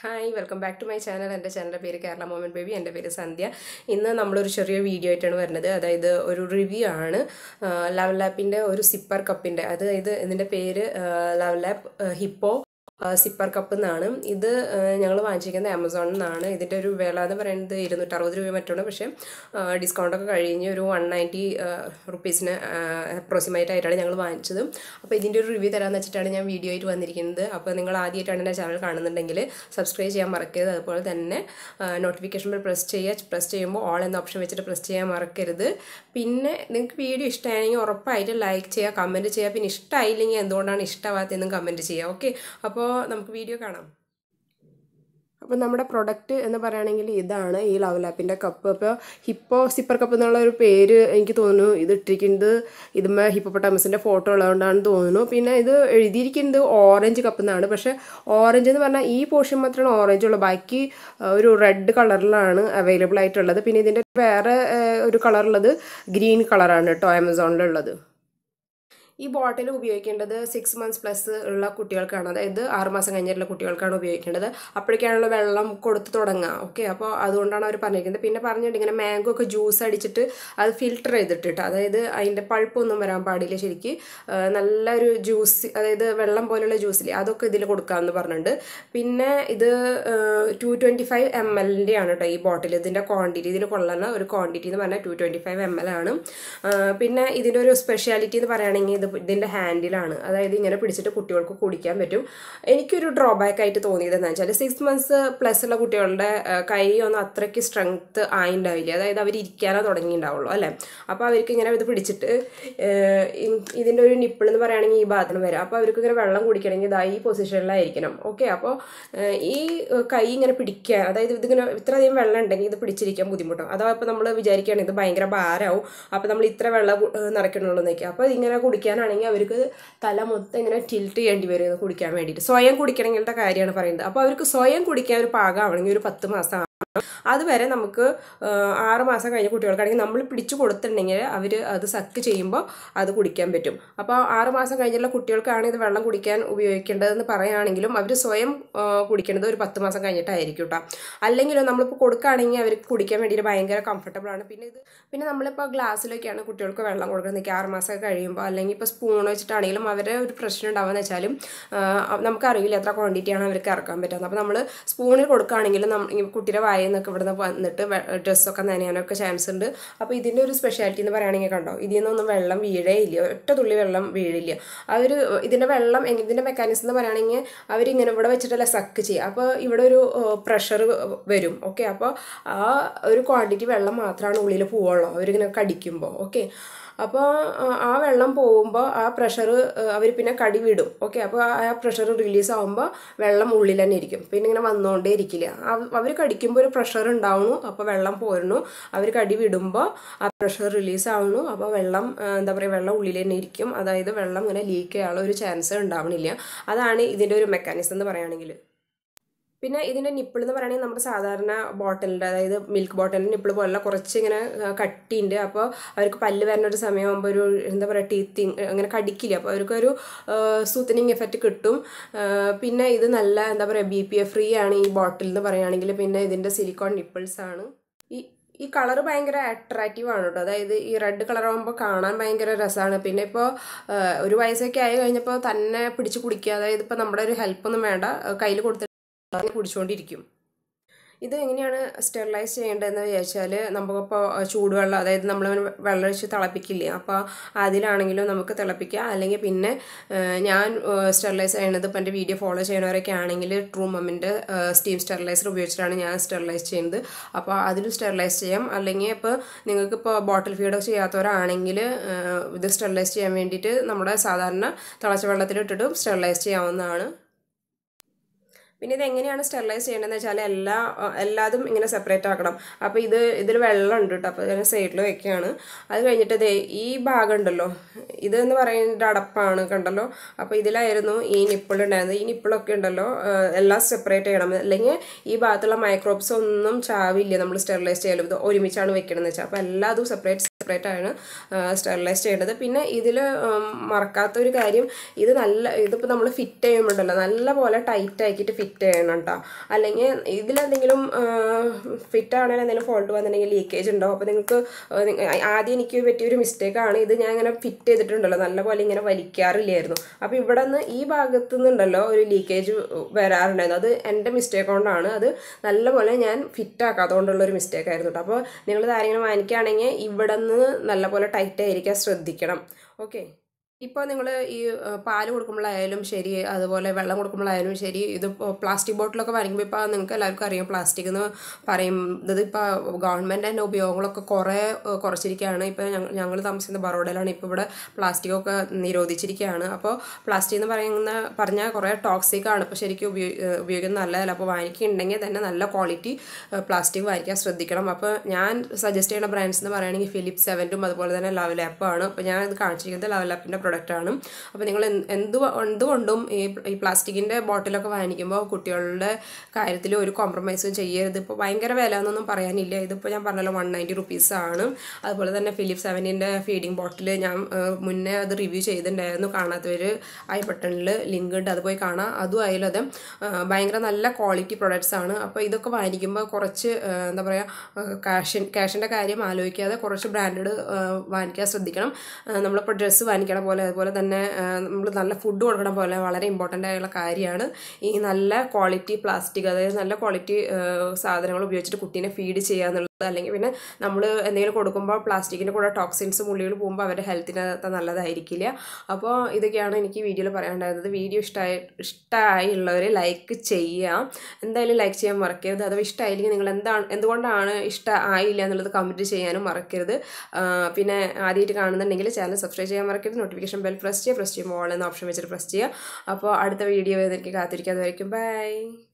Hi welcome back to my channel എന്റെ ചാനലിന്റെ പേര് കേരള മോമൻ ബേബി എന്റെ പേര് സന്ധ്യ. ഇന്ന് നമ്മളൊരു ചെറിയ വീഡിയോ ആയിട്ടാണ് വരുന്നത്. അതായത് ഒരു റിവ്യൂ ആണ്. ലവ് ലാപ്പിന്റെ ഒരു സിപ്പർ കപ്പിന്റെ അതായത് ഇതിന്റെ പേര് love lap hippo sipper cup എന്നാണ്. ഇത് ഞങ്ങൾ വാങ്ങിച്ചിരിക്കുന്നത് ആമസോണിൽ നിന്നാണ് ഇതിന്റെ ഒരു വില എന്ന് പറയുന്നത് ഇരുന്നൂറ്ററുപത് രൂപ മറ്റാണ് പക്ഷേ ഡിസ്കൗണ്ടൊക്കെ കഴിഞ്ഞ് ഒരു വൺ നയന്റി റുപ്പീസിന് അപ്രോക്സിമേറ്റ് ആയിട്ടാണ് ഞങ്ങൾ വാങ്ങിച്ചത്. അപ്പോൾ ഇതിന്റെ ഒരു റിവ്യൂ തരാമെന്ന് വെച്ചിട്ടാണ് ഞാൻ വീഡിയോ ആയിട്ട് വന്നിരിക്കുന്നത്. അപ്പോൾ നിങ്ങൾ ആദ്യമായിട്ടാണ് എന്റെ ചാനൽ കാണുന്നുണ്ടെങ്കിൽ സബ്സ്ക്രൈബ് ചെയ്യാൻ മറക്കരുത്. അതുപോലെ തന്നെ നോട്ടിഫിക്കേഷൻ ബെൽ പ്രസ് ചെയ്യുക. പ്രസ് ചെയ്യുമ്പോൾ ഓൾ എന്ന ഓപ്ഷൻ വെച്ചിട്ട് പ്രസ് ചെയ്യാൻ മറക്കരുത്. പിന്നെ നിങ്ങൾക്ക് വീഡിയോ ഇഷ്ടമായെങ്കിൽ ഉറപ്പായിട്ട് ലൈക്ക് ചെയ്യുക കമന്റ് ചെയ്യുക. പിന്നെ ഇഷ്ടമായില്ലെങ്കിൽ എന്തുകൊണ്ടാണ് ഇഷ്ടമാകാത്തതെന്നും കമന്റ് ചെയ്യുക. ഓക്കെ അപ്പോൾ നമുക്ക് വീഡിയോ കാണാം. അപ്പോൾ നമ്മുടെ പ്രൊഡക്റ്റ് എന്ന് പറയുകയാണെങ്കിൽ ഇതാണ് ഈ ലവ് ലാപ്പിന്റെ കപ്പ് അപ്പോൾ ഹിപ്പോ സിപ്പർ കപ്പ് എന്നുള്ള ഒരു പേര് എനിക്ക് തോന്നുന്നു ഇത് ഇട്ടിരിക്കുന്നത്. ഇതുമേ ഹിപ്പോപ്പൊട്ടാമസിന്റെ ഫോട്ടോ ഉള്ളതുകൊണ്ടാണ് തോന്നുന്നു. പിന്നെ ഇത് എഴുതിയിരിക്കുന്നത് ഓറഞ്ച് കപ്പ് എന്നാണ്. പക്ഷേ ഓറഞ്ച് എന്ന് പറഞ്ഞാൽ ഈ പോർഷൻ മാത്രമാണ് ഓറഞ്ച് ഉള്ളൂ. ബാക്കി ഒരു റെഡ് കളറിലാണ് അവൈലബിൾ ആയിട്ടുള്ളത്. പിന്നെ ഇതിന്റെ വേറെ ഒരു കളറുള്ളത് ഗ്രീൻ കളറാണ് കേട്ടോ ആമസോണിലുള്ളത് ഈ ബോട്ടിൽ ഉപയോഗിക്കേണ്ടത് സിക്സ് മന്ത്സ് പ്ലസ് ഉള്ള കുട്ടികൾക്കാണ്. അതായത് ആറുമാസം കഴിഞ്ഞിട്ടുള്ള കുട്ടികൾക്കാണ് ഉപയോഗിക്കേണ്ടത്. അപ്പോഴേക്കാണല്ലോ വെള്ളം കൊടുത്ത് തുടങ്ങുക ഓക്കെ അപ്പോൾ അതുകൊണ്ടാണ് അവർ പറഞ്ഞിരിക്കുന്നത്. പിന്നെ പറഞ്ഞിട്ട് ഇങ്ങനെ മാംഗോ ഒക്കെ ജ്യൂസ് അടിച്ചിട്ട് അത് ഫിൽട്ടർ ചെയ്തിട്ടിട്ട്. അതായത് അതിന്റെ പഴുപ്പൊന്നും വരാൻ പാടില്ല ശരിക്ക്. നല്ലൊരു ജ്യൂസ് അതായത് വെള്ളം പോലെയുള്ള ജ്യൂസില്ലേ അതൊക്കെ ഇതിൽ കൊടുക്കാമെന്ന് പറഞ്ഞിട്ടുണ്ട്. പിന്നെ ഇത് ടു ട്വന്റി ഫൈവ് എം എല്ലിന്റെ ആണ് കേട്ടോ ഈ ബോട്ടിൽ ഇതിന്റെ ക്വാണ്ടിറ്റി ഇതിന് കൊള്ളുന്ന ഒരു ക്വാണ്ടിറ്റി എന്ന് പറഞ്ഞാൽ two twenty five M L ആണ് പിന്നെ ഇതിന്റെ ഒരു സ്പെഷ്യാലിറ്റി എന്ന് പറയുകയാണെങ്കിൽ ഇത് ഇതിന്റെ ഹാൻഡിലാണ് അതായത് ഇങ്ങനെ പിടിച്ചിട്ട് കുട്ടികൾക്ക് കുടിക്കാൻ പറ്റും. എനിക്കൊരു ഡ്രോബാക്ക് ആയിട്ട് തോന്നിയത് എന്താ വെച്ചാൽ സിക്സ് മന്ത്സ് പ്ലസ് ഉള്ള കുട്ടികളുടെ കൈ ഒന്നും അത്രയ്ക്ക് സ്ട്രെങ്ത്ത് ആയിണ്ടാവില്ല. അതായത് അവർ ഇരിക്കാനോ തുടങ്ങിയിട്ടുണ്ടാവുള്ളൂ അല്ലേ? അപ്പോൾ അവർക്ക് ഇങ്ങനെ ഇത് പിടിച്ചിട്ട് ഇതിന്റെ ഒരു നിപ്പിൾ എന്ന് പറയുകയാണെങ്കിൽ ഈ ഭാഗത്തിന് വരാം. അപ്പോൾ അവർക്ക് ഇങ്ങനെ വെള്ളം കുടിക്കണമെങ്കിൽ ഇതായി ഈ പൊസിഷനിലായിരിക്കണം ഓക്കെ അപ്പോൾ ഈ കൈ ഇങ്ങനെ പിടിക്കാൻ അതായത് ഇതിങ്ങനെ ഇത്രയധികം വെള്ളം ഉണ്ടെങ്കിൽ ഇത് പിടിച്ചിരിക്കാൻ ബുദ്ധിമുട്ടും. അഥവാ ഇപ്പോൾ നമ്മൾ വിചാരിക്കുകയാണെങ്കിൽ ഇത് ഭയങ്കര ഭാരമാവും. അപ്പോൾ നമ്മൾ ഇത്ര വെള്ളം നിറയ്ക്കണുള്ളൂ എന്നൊക്കെ. അപ്പോൾ ഇങ്ങനെ കുടിക്കാനാണെങ്കിൽ അവർക്ക് തല മൊത്തം ഇങ്ങനെ ടിൽറ്റ് ചെയ്യേണ്ടി വരും കുടിക്കാൻ വേണ്ടിയിട്ട്. സ്വയം കുടിക്കണമെങ്കിലത്തെ കാര്യമാണ് പറയുന്നത്. അപ്പോൾ അവർക്ക് സ്വയം കുടിക്കാൻ ഒരു പാകമാണെങ്കിൽ ഒരു പത്ത് മാസം അതുവരെ നമുക്ക് ആറ് മാസം കഴിഞ്ഞ കുട്ടികൾക്കാണെങ്കിൽ നമ്മൾ പിടിച്ചു കൊടുത്തിട്ടുണ്ടെങ്കിൽ അവർ അത് സക്ക് ചെയ്യുമ്പോൾ അത് കുടിക്കാൻ പറ്റും. അപ്പോൾ ആറ് മാസം കഴിഞ്ഞുള്ള കുട്ടികൾക്കാണ് ഇത് വെള്ളം കുടിക്കാൻ ഉപയോഗിക്കേണ്ടതെന്ന് പറയുകയാണെങ്കിലും അവർ സ്വയം കുടിക്കേണ്ടത് ഒരു പത്ത് മാസം കഴിഞ്ഞിട്ടായിരിക്കും കേട്ടോ. അല്ലെങ്കിലും നമ്മളിപ്പോൾ കൊടുക്കുകയാണെങ്കിൽ അവർക്ക് കുടിക്കാൻ വേണ്ടിയിട്ട് ഭയങ്കര കംഫർട്ടബിൾ ആണ്. പിന്നെ ഇത് പിന്നെ നമ്മളിപ്പോൾ ഗ്ലാസ്സിലൊക്കെയാണ് കുട്ടികൾക്ക് വെള്ളം കൊടുക്കുന്നത്. ആറ് മാസം കഴിയുമ്പോൾ അല്ലെങ്കിൽ ഇപ്പോൾ സ്പൂൺ വെച്ചിട്ടാണെങ്കിലും അവരെ ഒരു പ്രശ്നം ഉണ്ടാവുകയെന്ന് വെച്ചാലും നമുക്കറിയില്ല എത്ര ക്വാണ്ടിറ്റിയാണ് അവർക്ക് ഇറക്കാൻ പറ്റുന്നത്. അപ്പോൾ നമ്മൾ സ്പൂണിൽ കൊടുക്കുകയാണെങ്കിലും കുട്ടിയുടെ വായിൽ നിന്നൊക്കെ ഇവിടുന്ന് വന്നിട്ട് ഡ്രസ്സൊക്കെ നനയാനൊക്കെ ചാൻസ് ഉണ്ട്. അപ്പോൾ ഇതിന്റെ ഒരു സ്പെഷ്യാലിറ്റി എന്ന് പറയുകയാണെങ്കിൽ കണ്ടോ ഇതിൽ നിന്നൊന്നും വെള്ളം വീഴേ ഇല്ല. ഒറ്റ തുള്ളി വെള്ളം വീഴില്ല. അവർ ഇതിന്റെ വെള്ളം ഇതിന്റെ മെക്കാനിസം എന്ന് പറയുകയാണെങ്കിൽ അവരിങ്ങനെ ഇവിടെ വെച്ചിട്ടല്ല സക്ക് ചെയ്യുക. അപ്പോൾ ഇവിടെ ഒരു പ്രഷർ വരും. ഓക്കെ അപ്പോൾ ആ ഒരു ക്വാണ്ടിറ്റി വെള്ളം മാത്രമാണ് ഉള്ളിൽ പോവുള്ളൂ. അവരിങ്ങനെ കടിക്കുമ്പോൾ. ഓക്കെ അപ്പോൾ ആ വെള്ളം പോകുമ്പോൾ ആ പ്രഷർ അവർ പിന്നെ കടി വിടും. ഓക്കെ അപ്പോൾ ആ പ്രഷർ റിലീസ് ആകുമ്പോൾ വെള്ളം ഉള്ളിൽ തന്നെ ഇരിക്കും. പിന്നെ ഇങ്ങനെ വന്നുകൊണ്ടേ ഇരിക്കില്ല. അവർ കടിക്കുമ്പോൾ ഒരു പ്രഷർ ഉണ്ടാവുന്നു. അപ്പോൾ വെള്ളം പോരുന്നു. അവർ കടി വിടുമ്പോൾ ആ പ്രഷർ റിലീസ് ആവുന്നു. അപ്പോൾ വെള്ളം എന്താ പറയുക വെള്ളം ഉള്ളിൽ തന്നെ ഇരിക്കും. അതായത് വെള്ളം ഇങ്ങനെ ലീക്ക് ചെയ്യാനുള്ള ഒരു ചാൻസ് ഉണ്ടാവണില്ല. അതാണ് ഇതിന്റെ ഒരു മെക്കാനിസം എന്ന് പറയുകയാണെങ്കിൽ. പിന്നെ ഇതിന്റെ നിപ്പിൾ എന്ന് പറയുകയാണെങ്കിൽ നമ്മുടെ സാധാരണ ബോട്ടലിന്റെ അതായത് മിൽക്ക് ബോട്ടലിന്റെ നിപ്പിൾ പോലുള്ള കുറച്ച് ഇങ്ങനെ കട്ടിയുണ്ട്. അപ്പോൾ അവർക്ക് പല്ല് വരുന്ന ഒരു സമയമാകുമ്പോൾ ഒരു എന്താ പറയുക ടീത്തിങ് അങ്ങനെ കടിക്കില്ല. അപ്പോൾ അവർക്കൊരു സൂത്തനിങ് എഫക്റ്റ് കിട്ടും. പിന്നെ ഇത് നല്ല എന്താ പറയുക ബി പി എ ഫ്രീ ആണ് ഈ ബോട്ടിൽ എന്ന് പറയുകയാണെങ്കിൽ പിന്നെ ഇതിന്റെ സിലിക്കോൺ നിപ്പിൾസ് ആണ്. ഈ ഈ കളർ ഭയങ്കര അട്രാക്റ്റീവ് ആണ് കേട്ടോ. അതായത് ഈ റെഡ് കളർ ആകുമ്പോൾ കാണാൻ ഭയങ്കര രസമാണ്. പിന്നെ ഇപ്പോൾ ഒരു വയസ്സൊക്കെ ആയി കഴിഞ്ഞപ്പോൾ തന്നെ പിടിച്ച് കുടിക്കുക. അതായത് ഇപ്പോൾ നമ്മുടെ ഒരു ഹെൽപ്പൊന്നും വേണ്ട. കയ്യിൽ കൊടുത്തിട്ട് കുടിച്ചുകൊണ്ടിരിക്കും ഇത് എങ്ങനെയാണ് സ്റ്റെറിലൈസ് ചെയ്യേണ്ടതെന്ന് വിചാരിച്ചാൽ നമുക്കിപ്പോൾ ചൂടുവെള്ളം അതായത് നമ്മൾ വെള്ളം ഒഴിച്ച് തിളപ്പിക്കില്ലേ അപ്പോൾ അതിലാണെങ്കിലും നമുക്ക് തിളപ്പിക്കാം. അല്ലെങ്കിൽ പിന്നെ ഞാൻ സ്റ്റെറിലൈസ് ചെയ്യണത് ഇപ്പം എന്റെ വീഡിയോ ഫോളോ ചെയ്യണവരൊക്കെ ആണെങ്കിൽ ട്രൂ മമ്മിന്റെ സ്റ്റീം സ്റ്റെറിലൈസർ ഉപയോഗിച്ചിട്ടാണ് ഞാൻ സ്റ്റെറിലൈസ് ചെയ്യുന്നത്. അപ്പോൾ അതിൽ സ്റ്റെറിലൈസ് ചെയ്യാം. അല്ലെങ്കിൽ ഇപ്പോൾ നിങ്ങൾക്ക് ഇപ്പോൾ ബോട്ടിൽ ഫീഡോ ചെയ്യാത്തവരാണെങ്കിൽ ഇത് സ്റ്റെറിലൈസ് ചെയ്യാൻ വേണ്ടിയിട്ട് നമ്മുടെ സാധാരണ തിളച്ച വെള്ളത്തിലിട്ടിട്ടും സ്റ്റെറിലൈസ് ചെയ്യാവുന്നതാണ്. പിന്നെ ഇത് എങ്ങനെയാണ് സ്റ്റെറിലൈസ് ചെയ്യേണ്ടതെന്ന് വെച്ചാൽ എല്ലാ എല്ലാതും ഇങ്ങനെ സെപ്പറേറ്റ് ആക്കണം. അപ്പോൾ ഇത് ഇതിൽ വെള്ളം ഉണ്ട് കേട്ടോ അപ്പോൾ ഇതിന് സൈഡിൽ വെക്കുകയാണ് അത് കഴിഞ്ഞിട്ട് ഇതേ ഈ ഭാഗം ഉണ്ടല്ലോ ഇതെന്ന് പറയുന്നത് അടപ്പാണ് കണ്ടല്ലോ? അപ്പോൾ ഇതിലായിരുന്നു ഈ നിപ്പിൾ ഉണ്ടായിരുന്നത്. ഈ നിപ്പിളൊക്കെ ഉണ്ടല്ലോ എല്ലാം സെപ്പറേറ്റ് ചെയ്യണം. അല്ലെങ്കിൽ ഈ ഭാഗത്തുള്ള മൈക്രോബ്സ് ഒന്നും ചാവില്ല. നമ്മൾ സ്റ്റെറിലൈസ് ചെയ്യലും. ഇത് ഒരുമിച്ചാണ് വെക്കണമെന്ന് വെച്ചാൽ അപ്പോൾ എല്ലാതും സെപ്പറേറ്റ് സെപ്പറേറ്റ് ആണ് സ്റ്റെറിലൈസ് ചെയ്യേണ്ടത്. പിന്നെ ഇതിൽ മറക്കാത്തൊരു കാര്യം ഇത് നല്ല ഇതിപ്പോൾ നമ്മൾ ഫിറ്റ് ചെയ്യുമ്പോഴല്ലോ നല്ല പോലെ ടൈറ്റ് ആക്കിയിട്ട് ഫിറ്റ് ചെയ്യണം കേട്ടോ അല്ലെങ്കിൽ ഇതിലെന്തെങ്കിലും ഫിറ്റ് ആണെങ്കിൽ എന്തെങ്കിലും ഫോൾട്ട് വന്നിട്ടുണ്ടെങ്കിൽ ലീക്കേജ് ഉണ്ടാവും അപ്പോൾ നിങ്ങൾക്ക് ആദ്യം എനിക്ക് പറ്റിയൊരു മിസ്റ്റേക്കാണ് ഇത് ഞാൻ ഇങ്ങനെ ഫിറ്റ് ചെയ്തിട്ടുണ്ടല്ലോ നല്ലപോലെ ഇങ്ങനെ വലിക്കാറില്ലായിരുന്നു. അപ്പോൾ ഇവിടെ നിന്ന് ഈ ഭാഗത്തു നിന്നുണ്ടല്ലോ ഒരു ലീക്കേജ് വരാറുണ്ടായിരുന്നു. അത് എന്റെ മിസ്റ്റേക്ക് കൊണ്ടാണ്. അത് നല്ലപോലെ ഞാൻ ഫിറ്റ് ആക്കാത്തതുകൊണ്ടുള്ള ഒരു മിസ്റ്റേക്ക് ആയിരുന്നു കേട്ടോ അപ്പോൾ നിങ്ങൾ ആരെങ്കിലും വാങ്ങിക്കുകയാണെങ്കിൽ ഇവിടെ നിന്ന് നല്ലപോലെ ടൈറ്റായിരിക്കാൻ ശ്രദ്ധിക്കണം. ഓക്കെ ഇപ്പോൾ നിങ്ങൾ ഈ പാൽ കൊടുക്കുമ്പോഴായാലും ശരി അതുപോലെ വെള്ളം കൊടുക്കുമ്പോഴായാലും ശരി ഇത് പ്ലാസ്റ്റിക് ബോട്ടിലൊക്കെ വാങ്ങിക്കുമ്പോൾ ഇപ്പോൾ നിങ്ങൾക്ക് എല്ലാവർക്കും അറിയാം പ്ലാസ്റ്റിക് എന്ന് പറയുന്നത് ഇപ്പോൾ ഗവൺമെന്റ് തന്നെ ഉപയോഗങ്ങളൊക്കെ കുറേ കുറച്ചിരിക്കുകയാണ് ഇപ്പോൾ ഞങ്ങൾ താമസിക്കുന്ന ബറോഡയിലാണ് ഇപ്പോൾ ഇവിടെ പ്ലാസ്റ്റിക്കൊക്കെ നിരോധിച്ചിരിക്കുകയാണ് അപ്പോൾ പ്ലാസ്റ്റിക് എന്ന് പറയുന്ന പറഞ്ഞാൽ കുറേ ടോക്സിക് ആണ്. ഇപ്പോൾ ശരിക്കും ഉപയോഗി ഉപയോഗിക്കുന്നത് നല്ലതല്ല. അപ്പോൾ വാങ്ങിക്കുന്നുണ്ടെങ്കിൽ തന്നെ നല്ല ക്വാളിറ്റി പ്ലാസ്റ്റിക് വാങ്ങിക്കാൻ ശ്രദ്ധിക്കണം. അപ്പോൾ ഞാൻ സജസ്റ്റ് ചെയ്യുന്ന ബ്രാൻഡ്സ് എന്ന് പറയുകയാണെങ്കിൽ ഫിലിപ്പ് സെവന്റും അതുപോലെ തന്നെ ലവ് ലാപ്പാണ് അപ്പോൾ ഞാൻ ഇത് കാണിച്ചിരിക്കുന്നത് ലവ് ലാപ്പിന്റെ പ്രൊഡക്റ്റാണ് അപ്പോൾ നിങ്ങൾ എന്ത് എന്ത് എന്തുകൊണ്ടും ഈ ഈ പ്ലാസ്റ്റിക്കിന്റെ ബോട്ടിലൊക്കെ വാങ്ങിക്കുമ്പോൾ കുട്ടികളുടെ കാര്യത്തിൽ ഒരു കോംപ്രമൈസും ചെയ്യരുത്. ഇപ്പോൾ ഭയങ്കര വില എന്നൊന്നും പറയാനില്ല. ഇതിപ്പോൾ ഞാൻ പറഞ്ഞല്ലോ വൺ നയന്റി റുപ്പീസാണ് അതുപോലെ തന്നെ ഫിലിപ്പ് സെവനിന്റെ ഫീഡിംഗ് ബോട്ടിൽ ഞാൻ മുന്നേ അത് റിവ്യൂ ചെയ്തിട്ടുണ്ടായിരുന്നു. കാണാത്തവർ ഐ ബട്ടണിൽ ലിങ്ക് ഉണ്ട്. അത് പോയി കാണാം. അതും ആയാലും അത് ഭയങ്കര നല്ല ക്വാളിറ്റി പ്രൊഡക്ട്സ് ആണ്. അപ്പോൾ ഇതൊക്കെ വാങ്ങിക്കുമ്പോൾ കുറച്ച് എന്താ പറയുക ക്യാഷ് ക്യാഷിന്റെ കാര്യം ആലോചിക്കാതെ കുറച്ച് ബ്രാൻഡഡ് വാങ്ങിക്കാൻ ശ്രദ്ധിക്കണം. നമ്മളിപ്പോൾ ഡ്രസ്സ് വാങ്ങിക്കണ പോലെ അതുപോലെ തന്നെ നമ്മൾ നല്ല ഫുഡ് കൊടുക്കണ പോലെ വളരെ ഇമ്പോർട്ടന്റ് ആയുള്ള കാര്യമാണ് ഈ നല്ല ക്വാളിറ്റി പ്ലാസ്റ്റിക് അതായത് നല്ല ക്വാളിറ്റി സാധനങ്ങൾ ഉപയോഗിച്ചിട്ട് കുട്ടീനെ ഫീഡ് ചെയ്യുക അല്ലെങ്കിൽ പിന്നെ നമ്മൾ എന്തെങ്കിലും കൊടുക്കുമ്പോൾ പ്ലാസ്റ്റിക്കിന്റെ കൂടെ ടോക്സിൻസ് മുള്ളികൾ പോകുമ്പോൾ അവരുടെ ഹെൽത്തിന് നല്ലതായിരിക്കില്ല. അപ്പോൾ ഇതൊക്കെയാണ് എനിക്ക് വീഡിയോയിൽ പറയാനുണ്ടായിരുന്നത്. വീഡിയോ ഇഷ്ടമായി ഇഷ്ടമായുള്ളവർ ലൈക്ക് ചെയ്യുക എന്തായാലും ലൈക്ക് ചെയ്യാൻ മറക്കരുത്. അഥവാ ഇഷ്ടമായില്ലെങ്കിൽ നിങ്ങൾ എന്താണ് എന്തുകൊണ്ടാണ് ഇഷ്ടമായില്ല എന്നുള്ളത് കമന്റ് ചെയ്യാനും മറക്കരുത്. പിന്നെ ആദ്യമായിട്ട് കാണുന്നുണ്ടെങ്കിൽ ചാനൽ സബ്സ്ക്രൈബ് ചെയ്യാൻ മറക്കരുത്. നോട്ടിഫിക്കേഷൻ ബെൽ പ്രസ് ചെയ്യുക. പ്രസ് ചെയ്യുമ്പോൾ ഓൾ എന്ന ഓപ്ഷൻ വെച്ചിട്ട് പ്രസ് ചെയ്യുക. അപ്പോൾ അടുത്ത വീഡിയോ എനിക്ക് കാത്തിരിക്കാതെ വരയ്ക്കും ബൈ